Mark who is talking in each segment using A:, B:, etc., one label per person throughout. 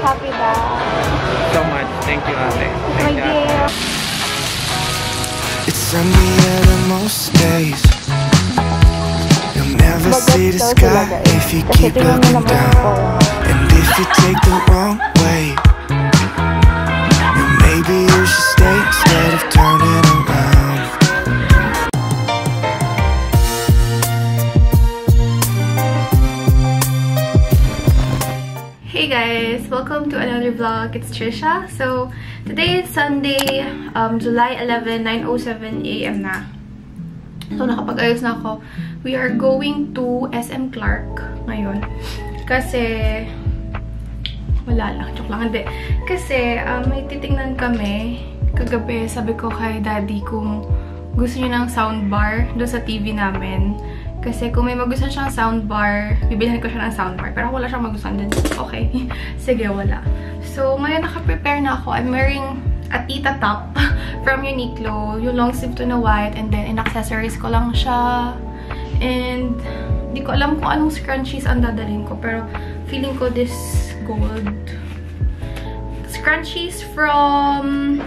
A: happy na.
B: So much. Thank you, ate.
A: My
B: Thank you,
C: It's sunny out on most days. You'll never see the sky if you keep looking down.
A: ako.
C: And if you take the wrong way, then maybe you should stay instead of turning around.
D: Hey guys! Welcome to another vlog. It's Trisha. So, today is Sunday, um, July 11, 9.07 a.m. na. So, nakapag-ayos na ako. We are going to SM Clark ngayon. Kasi, wala lang. Joke lang. Hindi. Kasi, um, may titingnan kami. Kagabi, sabi ko kay daddy kung gusto niyo ng soundbar doon sa TV namin. Kasi kung may magustuhan siyang soundbar, bibilhan ko siya ng soundbar. Pero wala siyang magustuhan din, okay. Sige, wala. So, ngayon naka-prepare na ako. I'm wearing a tita top from Uniqlo. Yung long sleeve to na white. And then, in accessories ko lang siya. And, di ko alam kung anong scrunchies ang dadalhin ko. Pero, feeling ko this gold. Scrunchies from...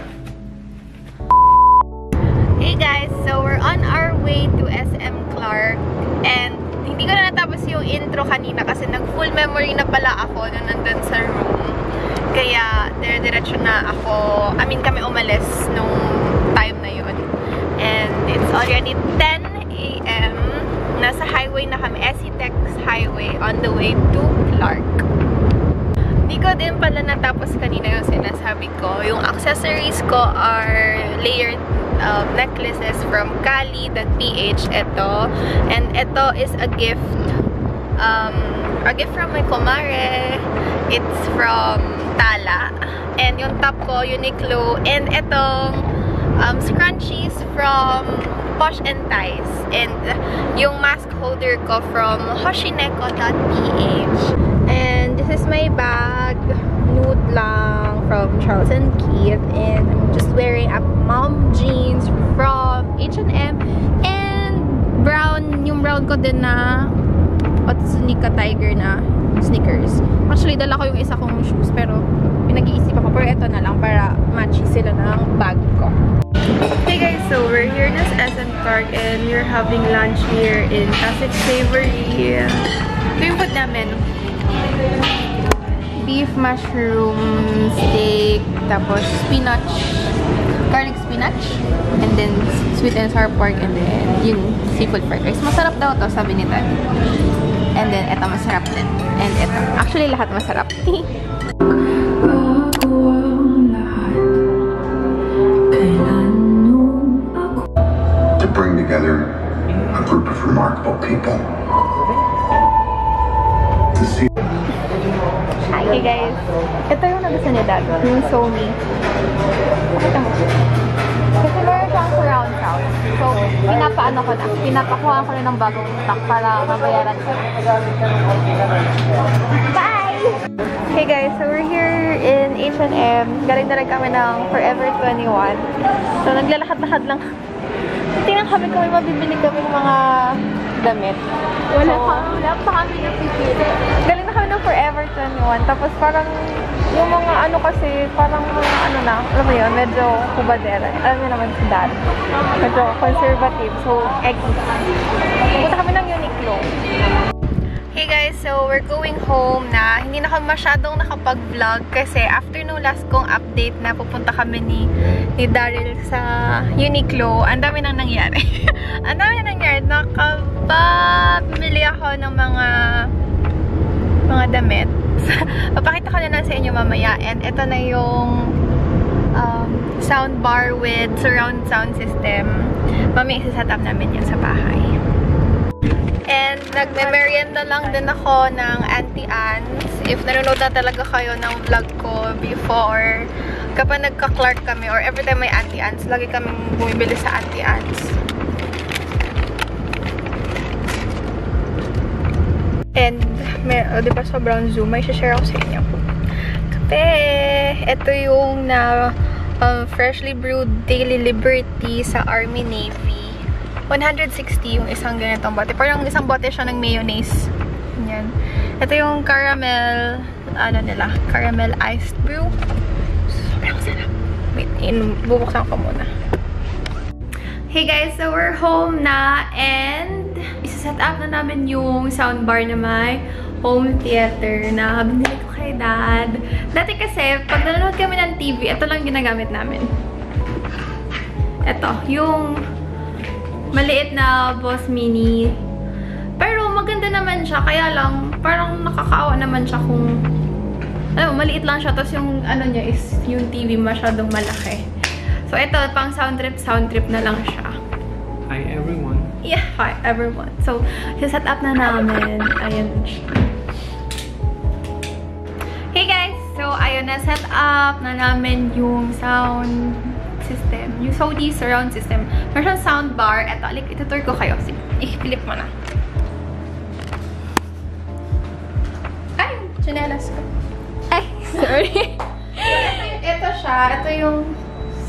D: Hey guys! So, we're on our way to SM Clark. And, hindi ko na natapos yung intro kanina kasi nag-full memory na pala ako nung nandun sa room. Kaya, dire-diretso na ako. I mean, kami umalis nung time na yun. And, it's already 10 a.m. Nasa highway na kami. SCTEX Highway on the way to Clark. Hindi ko din pala natapos kanina yung sinasabi ko. Yung accessories ko are layered um, necklaces from Kali.ph. Ito. And ito is a gift. Um, a gift from my kumare. It's from Tala. And yung top ko, Uniqlo. And itong um, scrunchies from Posh and Ties. And yung mask holder ko from hoshineko.ph. And this is my bag. Nude lang from Charles and Keith. And I'm just wearing a mom jeans from H&M. And brown, yung brown ko din na Otsunika Tiger na sneakers. Actually, dala ko yung isa kong shoes. Pero pinag-iisip ako. Pero ito na lang para matchy sila ng bag ko. Hey guys, so we're here sa SM Park and we're having lunch here in Classic Savory. Ito yung food namin. Beef mushroom steak, tapos spinach, garlic spinach, and then sweet and sour pork, and then yun, seafood fried. Masarap daw to, sabi. And then, eto masarap din. And eto. Actually, lahat masarap.
E: to bring together a group of remarkable people. To see
D: Hey guys. Ito yung nagustuhan ni Dad. Yung Sony. Pakita mo. Kasi meron siyang surround sound. So, pinapaano ko na. Pinapakuha ko na ng bagong stock para mabayaran ko. Bye! Hey guys, so we're here in H&M. Galing na rin kami ng Forever 21. So, naglalakad-lakad lang. Tingnan kami kung may mabibili kami mga damit. Wala pa, wala pa kami napipili. Na kami ng Forever 21. Tapos parang, yung mga ano kasi, parang mga ano na, alam mo yun, medyo kubadera. Alam niyo naman si Dad. Medyo conservative. So, eggy. Punta kami ng Uniqlo. Hey guys, so we're going home na. Hindi na kami masyadong nakapag-vlog kasi after nung last kong update na pupunta kami ni, ni Daryl sa Uniqlo, ang dami nang nangyari. ang dami nang nangyari. Nakapamili ako ng mga mga damit. Papakita ko na lang sa inyo mamaya. And ito na yung um, sound bar with surround sound system. Mamaya isa-set up namin yan sa bahay. And nagme-merienda lang din ako ng Auntie Anne's. If nanonood na talaga kayo ng vlog ko before, kapag nagka-Clark kami or every time may Auntie Anne's, lagi kaming bumibili sa Auntie Anne's. And, may, oh, di ba sobrang zoom, may share ako sa inyo. Kape! Ito yung na um, freshly brewed Daily Liberty sa Army Navy. 160 yung isang ganitong bote. Parang isang bote siya ng mayonnaise. Yan. Ito yung caramel ano nila, caramel iced brew. Sobrang sarap. Wait, in, bubuksan ko muna. Hey guys, so we're home na and isa-set up na namin yung soundbar na may home theater na binili ko kay dad. Dati kasi, pag nanonood kami ng TV, ito lang ginagamit namin. Ito, yung maliit na Boss Mini. Pero maganda naman siya, kaya lang parang nakakaawa naman siya kung alam mo, maliit lang siya. Tapos yung ano niya is yung TV masyadong malaki. So, ito, pang sound trip, sound trip na lang siya.
B: Hi everyone.
D: Yeah, hi, everyone. So, set up na namin. Ayan. Hey guys! So, ayun na, set up na namin yung sound system. Yung Sony surround system. Meron siyang sound bar. Ito, alik, itutur ko kayo. Sige, i-flip mo na. Ay, chinelas ko. Ay, sorry. ito siya. Ito yung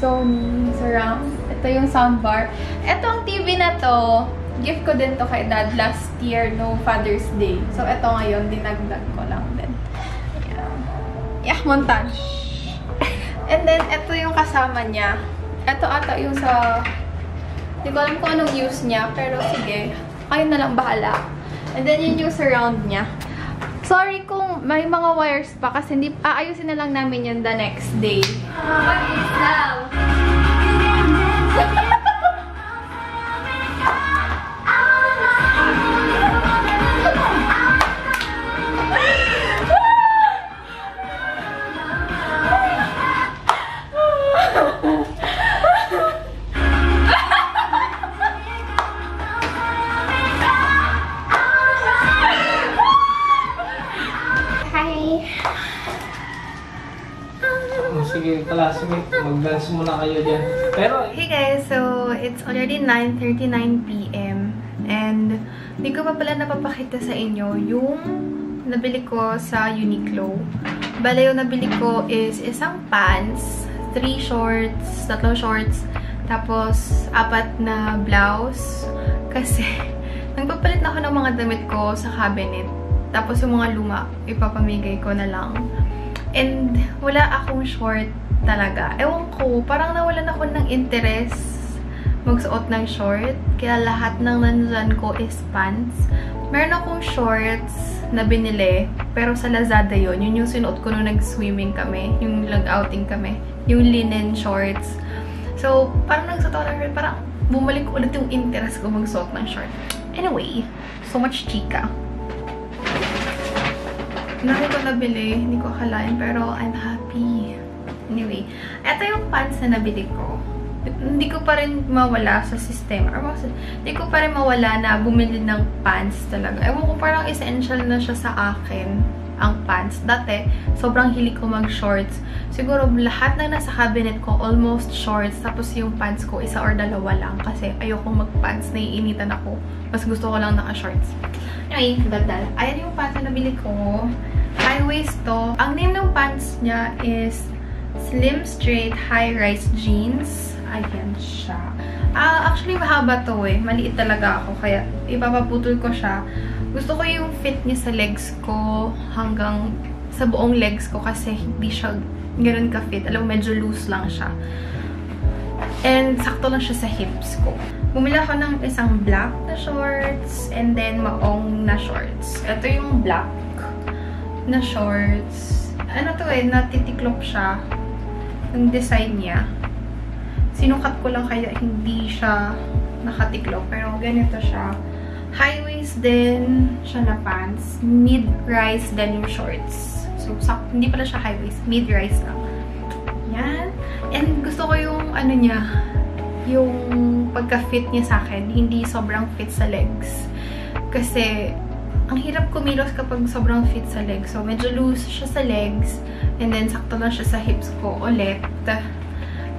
D: Sony surround. Ito yung soundbar. Ito ang TV na to. Gift ko din to kay dad last year no Father's Day. So, ito ngayon, dinagdag ko lang din. Yeah, yeah montage. And then, ito yung kasama niya. Ito ata yung sa... Hindi ko alam kung anong use niya. Pero sige, kayo na lang bahala. And then, yun yung surround niya. Sorry kung may mga wires pa kasi hindi, aayusin na lang namin yun the next day. What is now?
B: Sige, classmate, mag-dance muna kayo dyan. Pero,
D: Hey guys, so it's already 9.39 p.m. And hindi ko pa pala napapakita sa inyo yung nabili ko sa Uniqlo. Bale, yung nabili ko is isang pants, three shorts, tatlong shorts, tapos apat na blouse. Kasi nagpapalit na ako ng mga damit ko sa cabinet. Tapos yung mga luma, ipapamigay ko na lang. And wala akong short talaga. Ewan ko, parang nawalan ako ng interest magsuot ng short. Kaya lahat ng nandyan ko is pants. Meron akong shorts na binili, pero sa Lazada yon Yun yung sinuot ko nung nag-swimming kami. Yung nag-outing kami. Yung linen shorts. So, parang ako ng short. Parang bumalik ulit yung interest ko magsuot ng short. Anyway, so much chika. Nari ko nabili, hindi ko akalain, pero I'm happy. Anyway, eto yung pants na nabili ko. Hindi ko pa rin mawala sa system. Or hindi ko pa rin mawala na bumili ng pants talaga. Ewan ko, parang essential na siya sa akin, ang pants. Dati, sobrang hilig ko mag-shorts. Siguro, lahat na nasa cabinet ko, almost shorts. Tapos yung pants ko, isa or dalawa lang. Kasi ayokong mag-pants, naiinitan ako. Mas gusto ko lang naka-shorts. Anyway, daldal. Ayan yung pants na nabili ko. High waist to. Ang name ng pants niya is Slim Straight High Rise Jeans. Ayan siya. Ah, actually, mahaba to eh. Maliit talaga ako. Kaya, ipapaputol ko siya. Gusto ko yung fit niya sa legs ko hanggang sa buong legs ko kasi hindi siya ganun ka-fit. Alam mo, medyo loose lang siya. And sakto lang siya sa hips ko. Bumili ako ng isang black na shorts and then maong na shorts. Ito yung black na shorts. Ano to eh, natitiklop siya. Yung design niya. Sinukat ko lang kaya hindi siya nakatiklop. Pero ganito siya. High waist din siya na pants. Mid-rise denim shorts. So, sak hindi pala siya high waist. Mid-rise lang. Yan. And gusto ko yung ano niya, yung pagka-fit niya sa akin, hindi sobrang fit sa legs. Kasi, ang hirap kumilos kapag sobrang fit sa legs. So, medyo loose siya sa legs. And then, sakto lang siya sa hips ko ulit.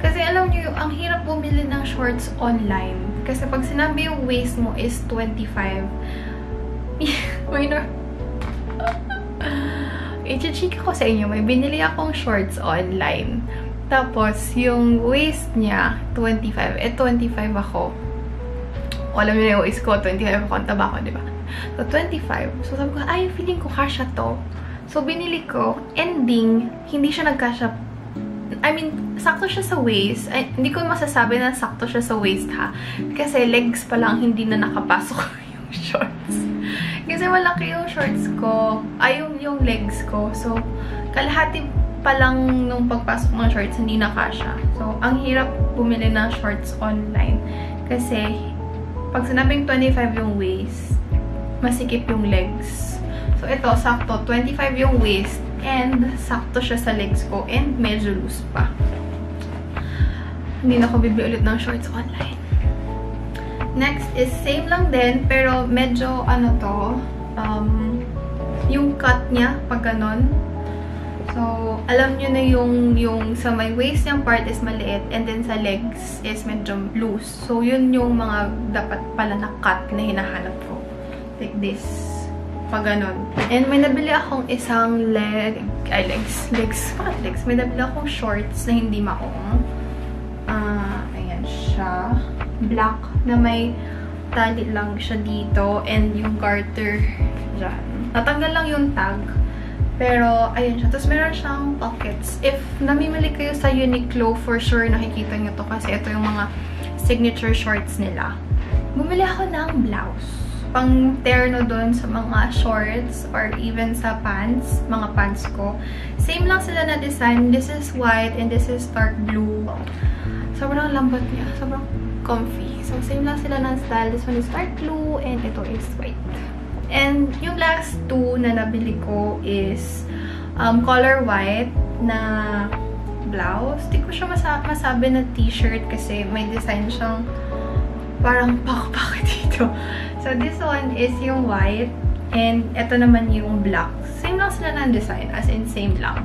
D: Kasi alam niyo, ang hirap bumili ng shorts online. Kasi pag sinabi yung waist mo is 25, minor. I-chika ko sa inyo, may binili akong shorts online. Tapos, yung waist niya, 25. Eh, 25 ako. Alam niyo yung waist ko, 25 ako. Ang taba ko, di ba? So, 25. So, sabi ko, ay, feeling ko kasha to. So, binili ko. Ending, hindi siya nagkasya. I mean, sakto siya sa waist. Ay, hindi ko masasabi na sakto siya sa waist, ha? Kasi legs pa lang hindi na nakapasok yung shorts. Kasi malaki yung shorts ko. Ay, yung, yung legs ko. So, kalahati pa lang nung pagpasok ng shorts, hindi nakasya. So, ang hirap bumili ng shorts online. Kasi, pag sinabing 25 yung waist, masikip yung legs. So, ito, sakto. 25 yung waist. And, sakto siya sa legs ko. And, medyo loose pa. Hindi na ako bibili ulit ng shorts online. Next is same lang din, pero medyo ano to, um, yung cut niya, pag ganon. So, alam nyo na yung, yung sa my waist yung part is maliit and then sa legs is medyo loose. So, yun yung mga dapat pala na cut na hinahanap ko. Like this. Pag ganon. And may nabili akong isang leg, ay legs, legs, bakit legs? May nabili akong shorts na hindi maong. Ah, ayan siya. Black na may tali lang siya dito and yung garter dyan. Natanggal lang yung tag. Pero, ayun siya. Tapos, meron siyang pockets. If namimili kayo sa Uniqlo, for sure nakikita nyo to kasi ito yung mga signature shorts nila. Bumili ako ng blouse. Pang terno doon sa mga shorts or even sa pants, mga pants ko. Same lang sila na design. This is white and this is dark blue. Sobrang lambot niya. Sobrang comfy. So, same lang sila ng style. This one is dark blue and ito is white. And yung last two na nabili ko is um, color white na blouse. Di ko siya masa masabi na t-shirt kasi may design siyang parang pak-pak dito. So, this one is yung white and ito naman yung black. Same lang sila ng design, as in same lang.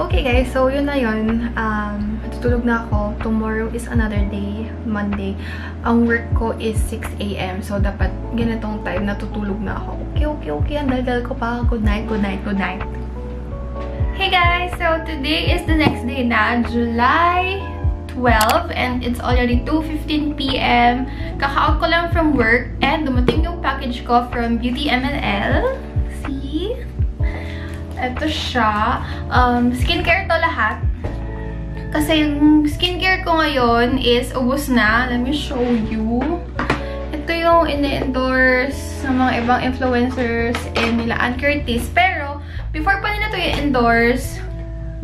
D: Okay guys, so yun na yun. Um, tutulog na ako. Tomorrow is another day, Monday. Ang work ko is 6 a.m. So, dapat ganitong time natutulog na ako. Okay, okay, okay. Ang dal ko pa. Good night, good night, good night. Hey guys! So, today is the next day na, July 12 and it's already 2.15 p.m. Kaka-out ko lang from work and dumating yung package ko from Beauty M&L. See? Ito siya. Um, skincare to lahat. Kasi yung skincare ko ngayon is ubos na. Let me show you. Ito yung ini-endorse ng mga ibang influencers and nila Ann Curtis. Pero, before pa nila ito i-endorse,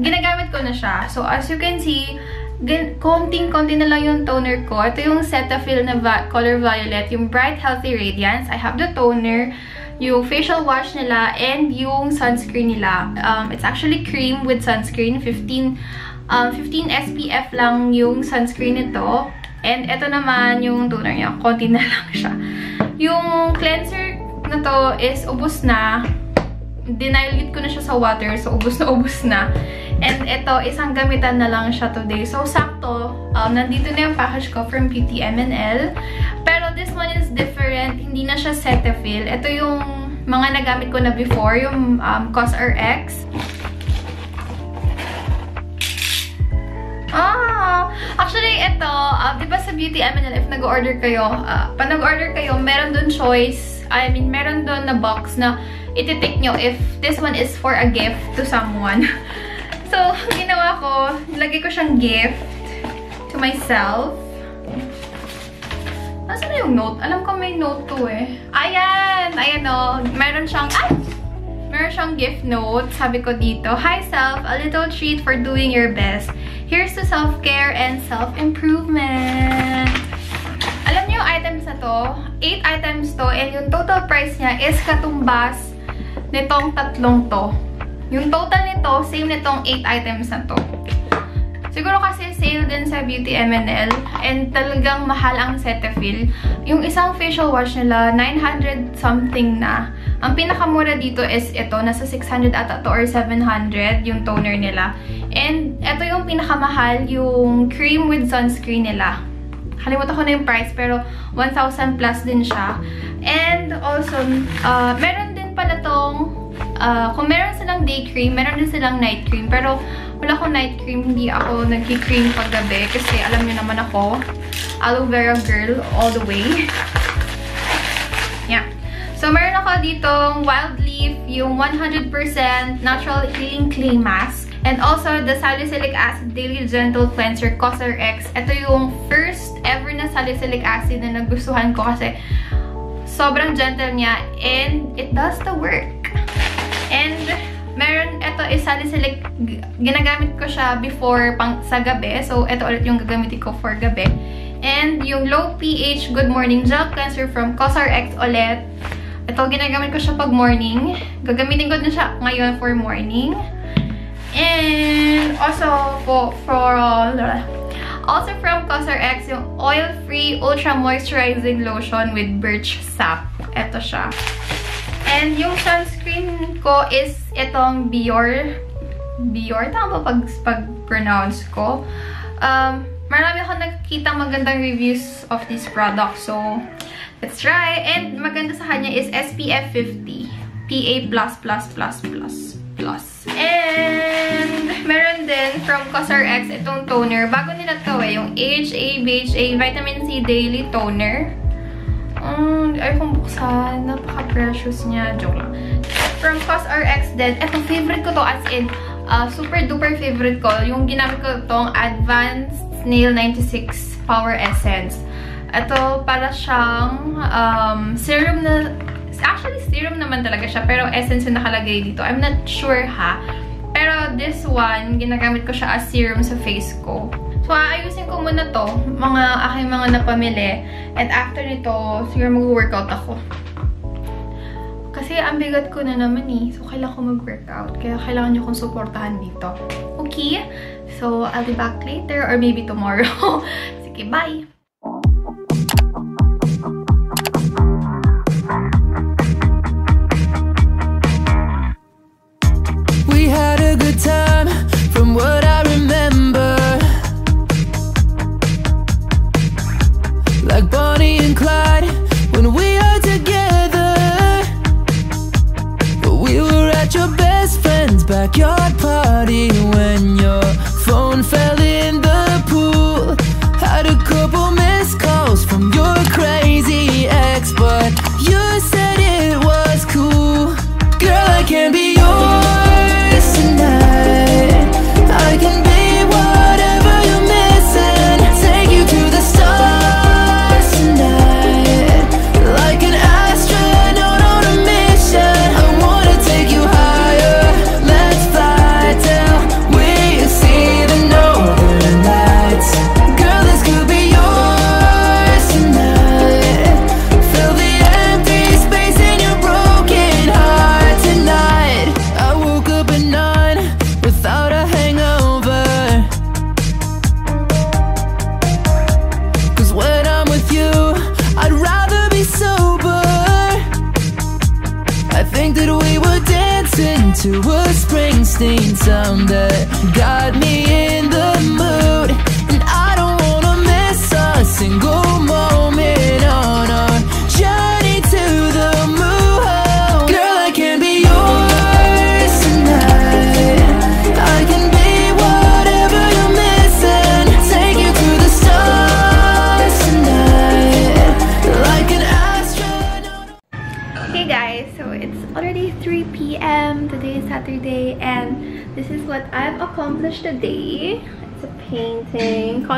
D: ginagamit ko na siya. So, as you can see, konting-konti na lang yung toner ko. Ito yung Cetaphil na va color violet, yung Bright Healthy Radiance. I have the toner yung facial wash nila, and yung sunscreen nila. Um, it's actually cream with sunscreen. 15, um, 15 SPF lang yung sunscreen nito. And ito naman yung toner niya. Konti na lang siya. Yung cleanser na to is ubos na. Dinilute ko na siya sa water. So, ubos na ubos na. And ito, isang gamitan na lang siya today. So, sakto. Um, nandito na yung package ko from M&L. Pero this one is different. Hindi na siya Cetaphil. Ito yung mga nagamit ko na before. Yung um, COSRX. Ah! Actually, ito, uh, di ba sa Beauty M&L, if nag-order kayo, uh, pag nag-order kayo, meron dun choice. I mean, meron dun na box na ititik nyo if this one is for a gift to someone. So, ginawa ko, nilagay ko siyang gift to myself. Nasaan na yung note? Alam ko may note to eh. Ayan! Ayan o. Meron siyang, ay! Meron siyang gift note. Sabi ko dito, Hi self, a little treat for doing your best. Here's to self-care and self-improvement. Alam niyo yung items na to? 8 items to and yung total price niya is katumbas nitong tatlong to. Yung total nito, same nitong 8 items na to. Siguro kasi sale din sa Beauty M&L and talagang mahal ang Cetaphil. Yung isang facial wash nila, 900 something na. Ang pinakamura dito is ito, nasa 600 ata to or 700 yung toner nila. And ito yung pinakamahal, yung cream with sunscreen nila. Kalimutan ko na yung price pero 1,000 plus din siya. And also, uh, meron din pala tong Uh, kung meron silang day cream, meron din silang night cream. Pero wala akong night cream. Hindi ako nagki-cream paggabi. Kasi alam niyo naman ako, aloe vera girl all the way. Yeah. So, meron ako ditong Wild Leaf, yung 100% Natural Healing Clay Mask. And also, the Salicylic Acid Daily Gentle Cleanser Cosr X. Ito yung first ever na salicylic acid na nagustuhan ko kasi sobrang gentle niya and it does the work. And meron, ito is salicylic, ginagamit ko siya before pang, sa gabi. So, ito ulit yung gagamitin ko for gabi. And yung low pH Good Morning Gel Cleanser from Cosr X ulit. Ito, ginagamit ko siya pag morning. Gagamitin ko din siya ngayon for morning. And also for, for also from Cosr X, yung oil-free ultra moisturizing lotion with birch sap. Ito siya. And yung sunscreen ko is itong Bior. Bior? Tama ba pag, pag-pronounce ko? Um, marami ako nakikita magandang reviews of this product. So, let's try. And maganda sa kanya is SPF 50. PA++++++. And meron din from Cosr X itong toner. Bago nila to eh, yung AHA, BHA, Vitamin C Daily Toner. Um, ay kung buksan. Napaka-precious niya. Joke lang. From Cosr X din. Eto, favorite ko to as in, uh, super duper favorite ko. Yung ginamit ko tong Advanced Snail 96 Power Essence. Ito, para siyang um, serum na Actually, serum naman talaga siya, pero essence yung nakalagay dito. I'm not sure ha. Pero this one, ginagamit ko siya as serum sa face ko. So, aayusin ko muna to, mga aking mga napamili. And after nito, siguro mag-workout ako. Kasi ang bigat ko na naman eh. So, kailangan ko mag-workout. Kaya kailangan nyo kong supportahan dito. Okay? So, I'll be back later or maybe tomorrow. Sige, bye!
C: We had a good time from what I backyard party when your phone fell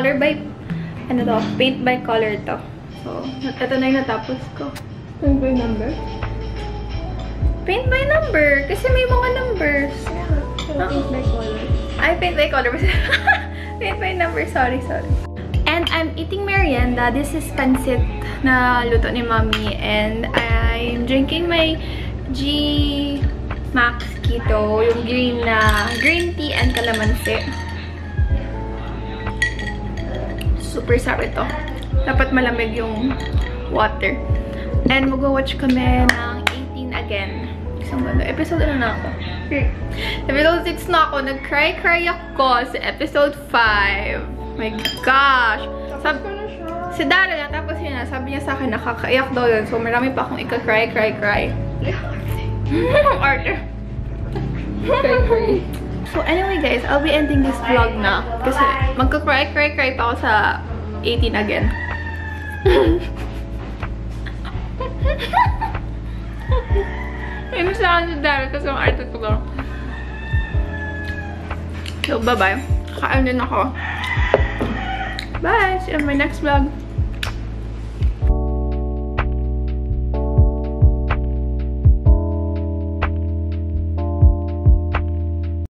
D: Color by, ano to? Paint by color to. So, ito na yung natapos ko. Paint by number? Paint by number. Kasi may mga numbers. paint by color. Ay, paint by color. paint by number. Sorry, sorry. And I'm eating merienda. This is pancit na luto ni Mommy. And I'm drinking my G Max Keto. Yung green na green tea and calamansi. Super sarap ito. Dapat malamig yung water. And mag-watch kami ng 18 again. Isang ganda. Episode ano na ako? Episode 6 na ako. Nag-cry-cry ako sa episode 5. My gosh! Sab si Dara na, tapos yun na, sabi niya sa akin, nakakaiyak daw yun. So, marami pa akong ika-cry, cry, cry. Arte. so, anyway guys, I'll be ending this vlog na. Kasi, magka-cry, cry, cry pa ako sa 18 again. Inis na si Daryl kasi ang arte ko lang. So, bye-bye. Kain din ako. Bye! See you in my next vlog.